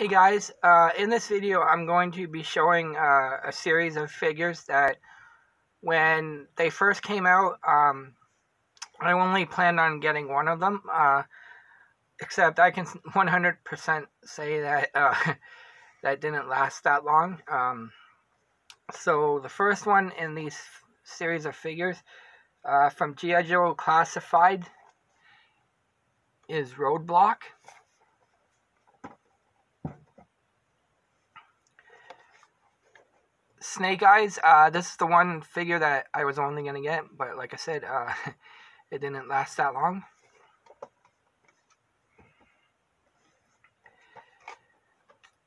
Hey guys, uh, in this video I'm going to be showing uh, a series of figures that when they first came out, um, I only planned on getting one of them, uh, except I can 100% say that uh, that didn't last that long. Um, so the first one in these series of figures uh, from G.I. Joe Classified is Roadblock. Snake Eyes, uh, this is the one figure that I was only going to get, but like I said, uh, it didn't last that long.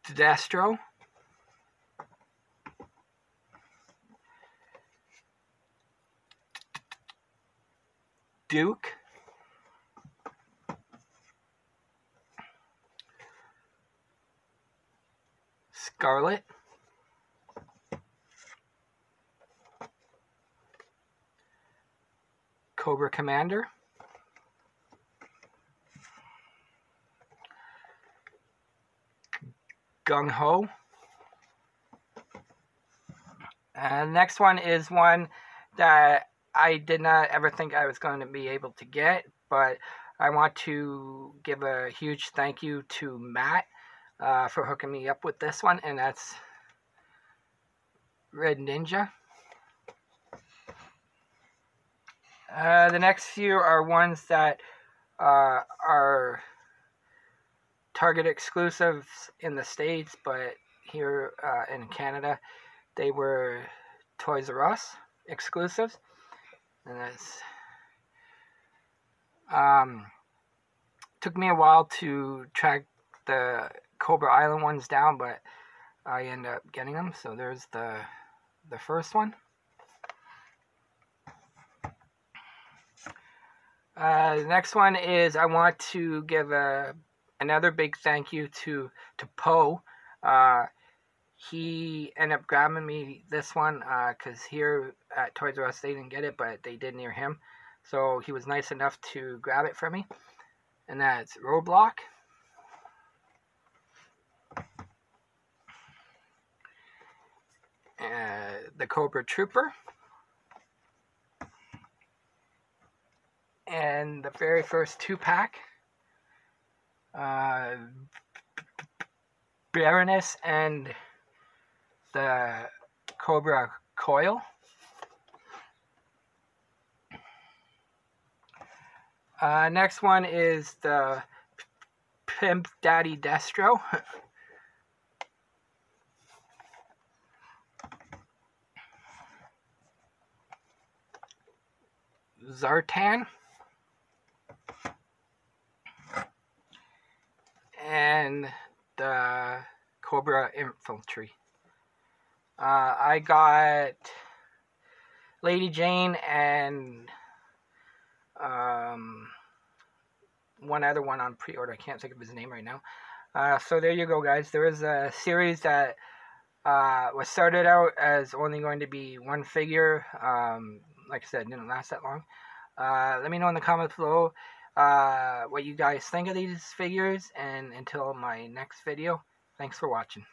Destro. Duke. Scarlett. Cobra Commander. Gung Ho. And next one is one that I did not ever think I was going to be able to get, but I want to give a huge thank you to Matt uh, for hooking me up with this one, and that's Red Ninja. Uh, the next few are ones that uh, are Target exclusives in the States, but here uh, in Canada, they were Toys R Us exclusives. And that's. Um, took me a while to track the Cobra Island ones down, but I end up getting them. So there's the the first one. Uh, the next one is I want to give a another big thank you to to Poe. Uh, he ended up grabbing me this one because uh, here at Toys R Us they didn't get it, but they did near him. So he was nice enough to grab it for me, and that's Roadblock. Uh, the Cobra Trooper. And the very first two pack. Uh, Baroness and the Cobra Coil. Uh, next one is the Pimp Daddy Destro. Zartan. And the Cobra Infantry. Uh, I got Lady Jaye and um, one other one on pre-order. I can't think of his name right now. Uh, so there you go, guys. There is a series that uh, was started out as only going to be one figure. Um, like I said, didn't last that long. Uh, let me know in the comments below uh, what you guys think of these figures. And until my next video, thanks for watching.